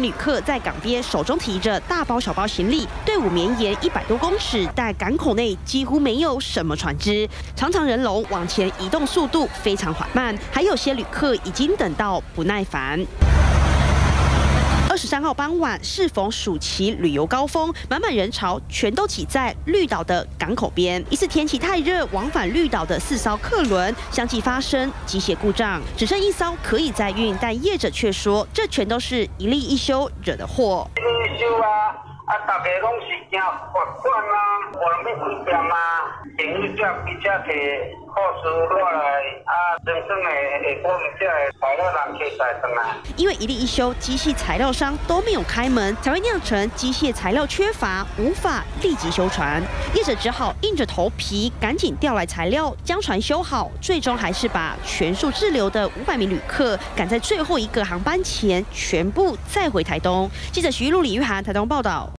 旅客在港边手中提着大包小包行李，队伍绵延一百多公尺，但港口内几乎没有什么船只，长长人龙往前移动速度非常缓慢，还有些旅客已经等到不耐烦。三号傍晚，是逢暑期旅游高峰，满满人潮全都挤在绿岛的港口边。一次天气太热，往返绿岛的四艘客轮相继发生机械故障，只剩一艘可以载运，但业者却说，这全都是一例一休惹的祸。一休啊，啊，大家拢是惊罚款啊，无人要开店啊，停一只比较提货物落来啊，真正的下晡这材料人客才上来。因为一例一休，机械材料商都没有开门，才会酿成机械材料缺乏，无法立即修船。业者只好硬着头皮赶紧调来材料，将船修好。最终还是把全数滞留的五百名旅客赶在最后一个航班前全部载回台东。记者徐玉露、李玉涵台东报道。